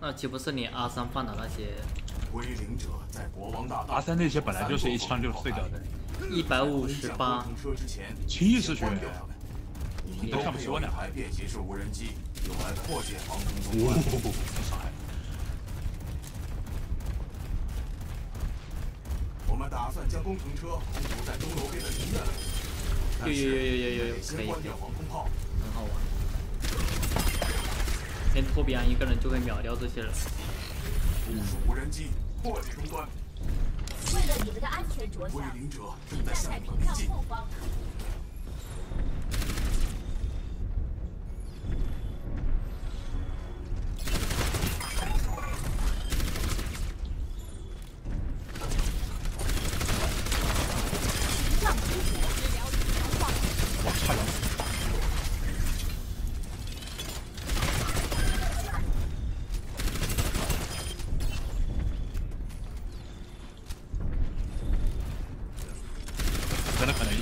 那岂不是你阿三放的那些？归零者在国王大道。阿三那些本来就是一枪就碎掉的。一百五十八。七十血。你都看不起我呢？便携式无人机用来破解防空。我们打算将工程车空投在钟楼边的庭院里。有有有有有有，可以。很好玩。连托比安一个人就会秒掉这些人。部署无人机，破解终端。为了你们的安全着想，站在屏障后方。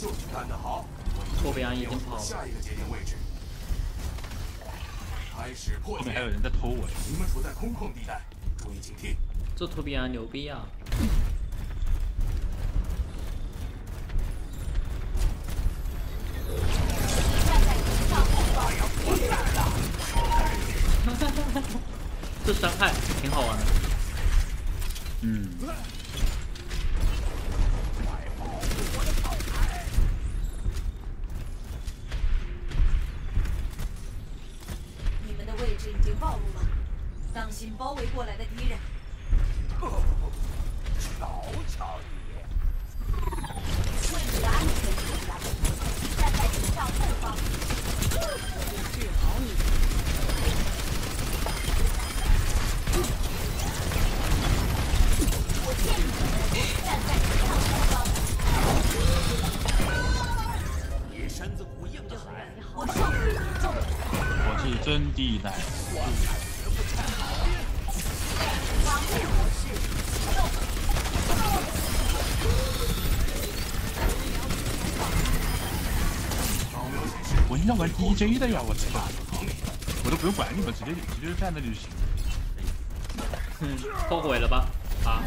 就是干得好。后边已经跑了。下一个节点位置。开始破后面还有人在偷我。你们处在空旷地带，注意警惕。这图比安牛逼啊！这伤害挺好玩的。嗯。紧包围过来的敌人。我应该玩 DJ 的呀！我操，我都不用管你们，直接直接站那里就行。嗯，后悔了吧？啊！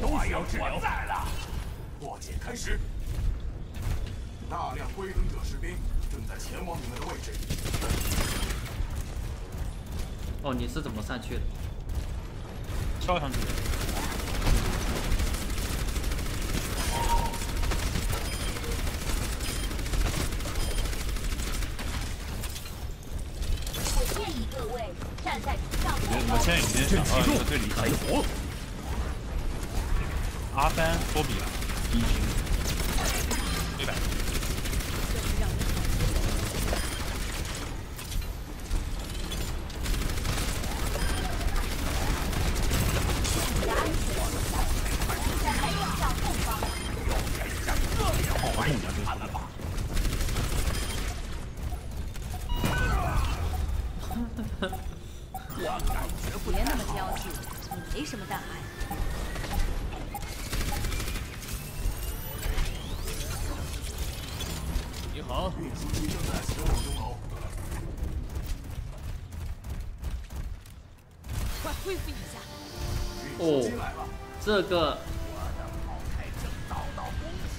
快要治疗在了，破解开始。大量归灯者士兵正在前往你们的位置。哦，你是怎么上去的？跳上去。我建议各位站在上我现在已经想到了最厉害的。阿三托比了，一平，对吧？恢复一下。哦，这个。我的炮台正遭到攻击。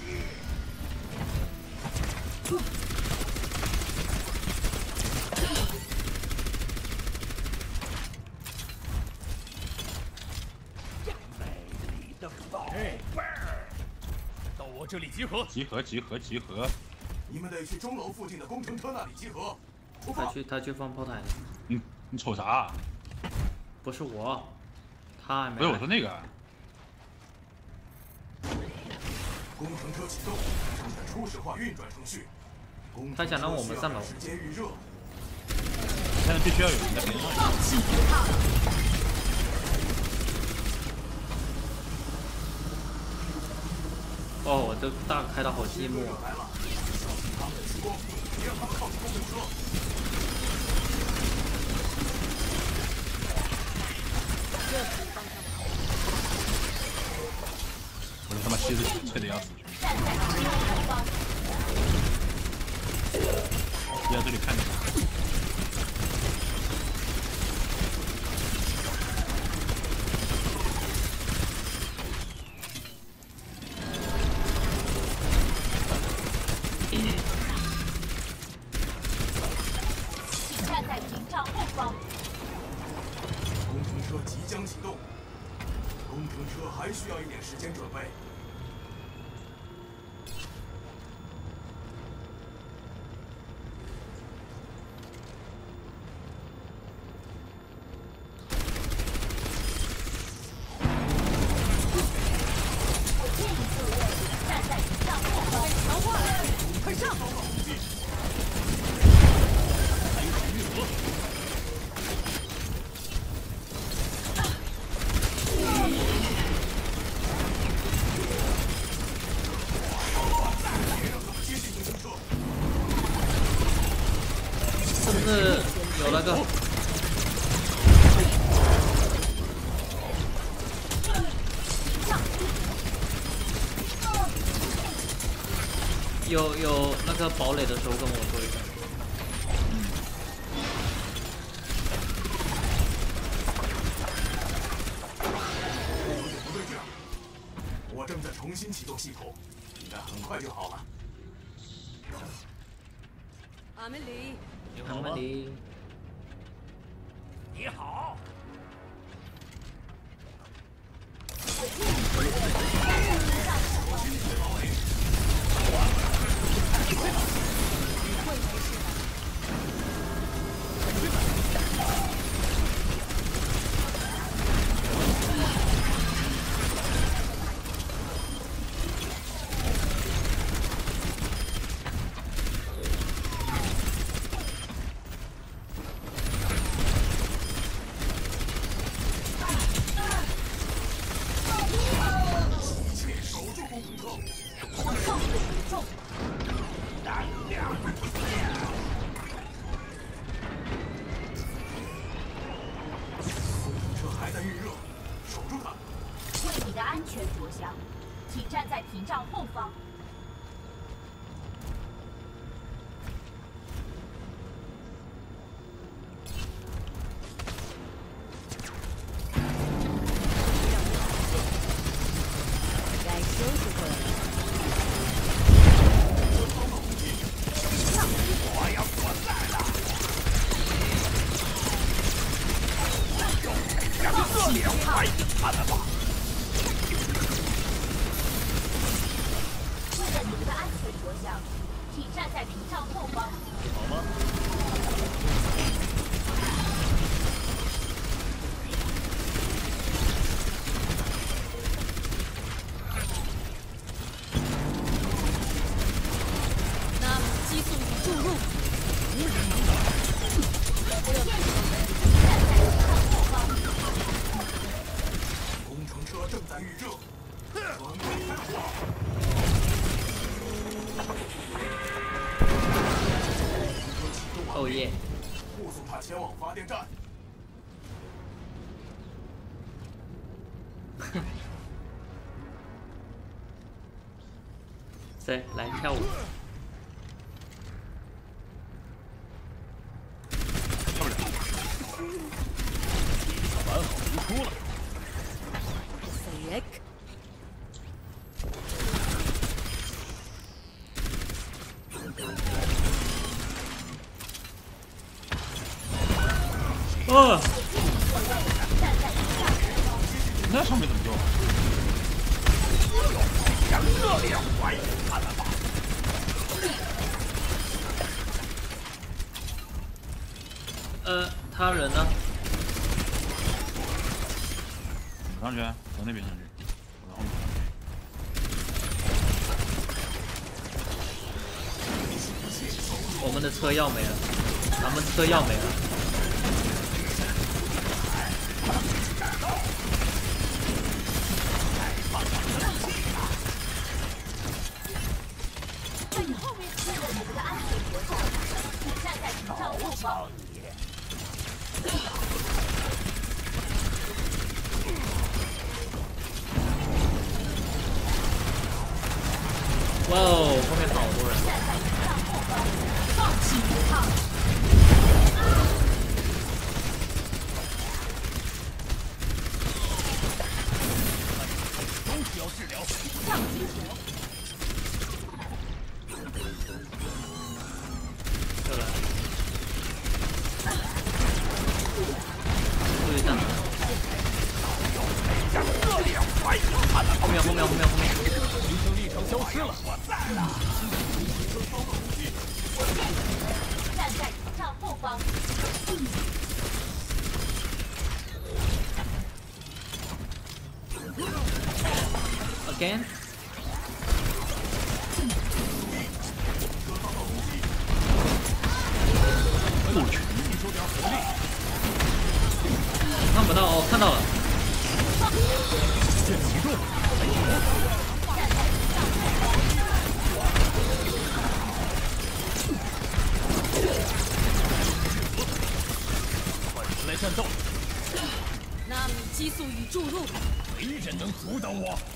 美丽的宝贝儿，到我这里集合。集合，集合，集合。你们得去钟楼附近的工程车那里集合。他去，他去放炮台了。你你瞅啥？不是我，他还没。不是我说那个。工程车启动，正在初始化运转程序。他想让我们上楼时间预热。现在必须要有人在边上。放弃抵抗。哦，这大开的好寂寞。来了，小心他们的激光，别让他们靠近工程车。我这他妈吸的要死，站在屏障后方，你在这里看着吧。请站在屏障后方。工程车即将启动，工程车还需要一点时间准备。站在屏障后方。快上！是不是有那个？有堡垒的时候跟我说一声。不对劲儿，我正在重新启动系统，应该很快就好了。阿梅里，阿曼迪，你好，请站在屏障后方。该休息会儿。为谁来跳舞？呃，他人呢？我上去，从那边上去，我在后面。我们的车要没了，咱们车要没了。Oh, 看见没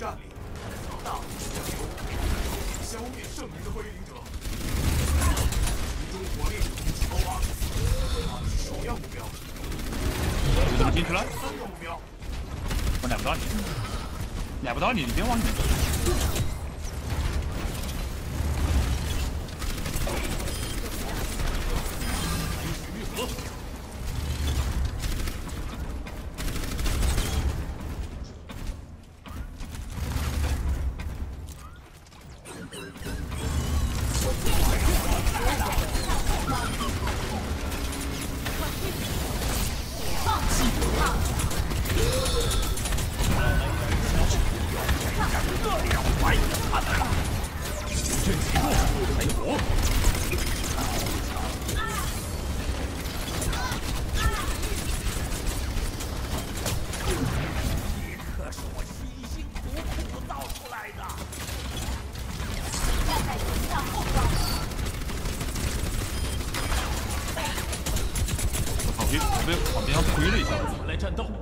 占领，大荡星球，消灭剩余的辉灵者。集中火力，击，首要目标。怎么进去了？三个目标。我奶不到你，奶不到你，你别忘记。斗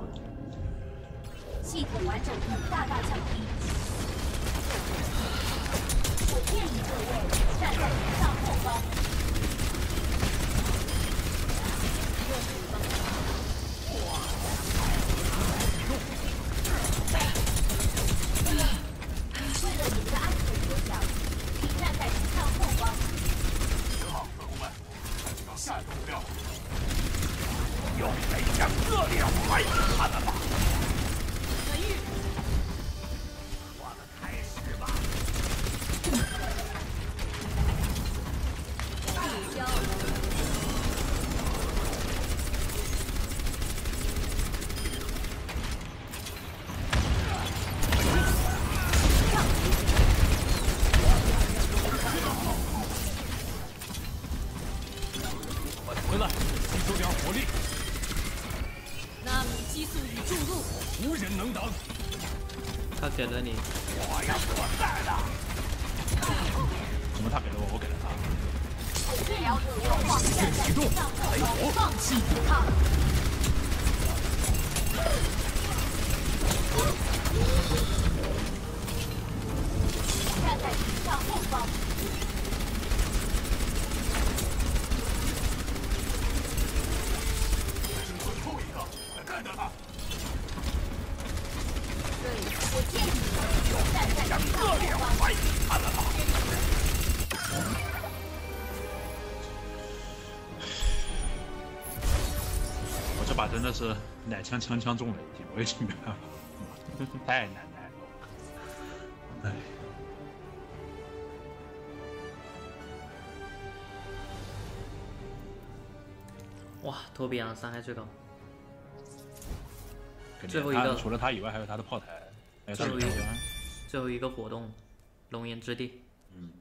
把真的是奶枪枪枪中了一击，我已经没办法，太难耐了。哎，哇，托比昂伤害最高，最后一个除了他以外，还有他的炮台，最后一个最后一个活动，龙岩之地。嗯，